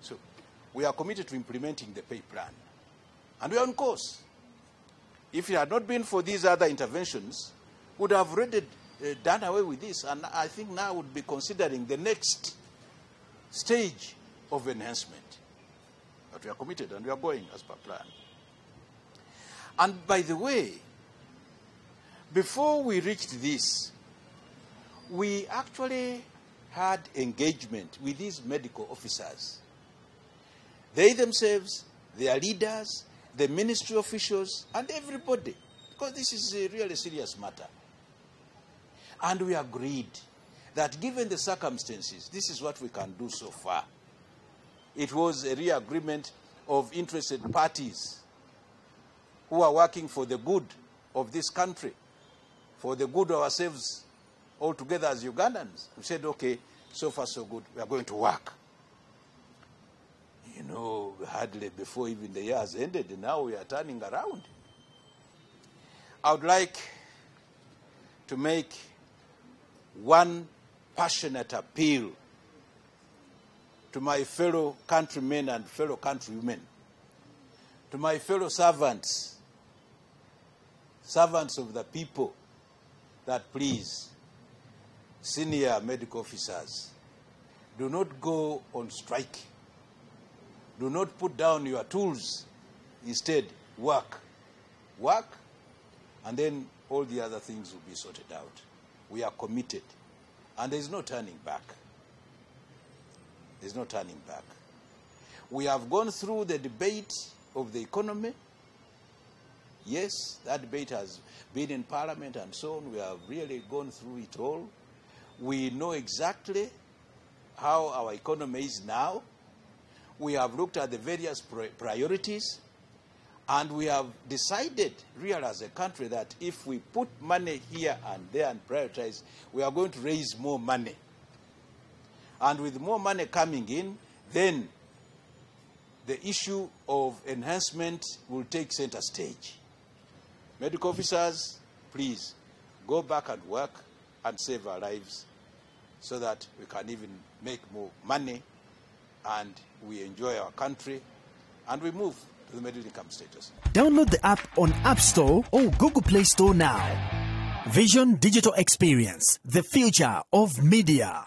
So we are committed to implementing the pay plan. And we are on course. If it had not been for these other interventions, we would have already uh, done away with this. And I think now would be considering the next stage of enhancement. But we are committed and we are going as per plan. And by the way, before we reached this, we actually had engagement with these medical officers. They themselves, their leaders, the ministry officials, and everybody, because this is a really serious matter. And we agreed that given the circumstances, this is what we can do so far. It was a real agreement of interested parties who are working for the good of this country, for the good of ourselves all together as Ugandans. We said, okay, so far so good, we are going to work. Hardly before even the year has ended, and now we are turning around. I would like to make one passionate appeal to my fellow countrymen and fellow countrywomen, to my fellow servants, servants of the people, that please, senior medical officers, do not go on strike. Do not put down your tools. Instead, work. Work, and then all the other things will be sorted out. We are committed, and there is no turning back. There's no turning back. We have gone through the debate of the economy. Yes, that debate has been in Parliament and so on. We have really gone through it all. We know exactly how our economy is now. We have looked at the various priorities. And we have decided, real as a country, that if we put money here and there and prioritize, we are going to raise more money. And with more money coming in, then the issue of enhancement will take center stage. Medical officers, please go back and work and save our lives so that we can even make more money and we enjoy our country and we move to the middle income status. Download the app on App Store or Google Play Store now. Vision Digital Experience, the future of media.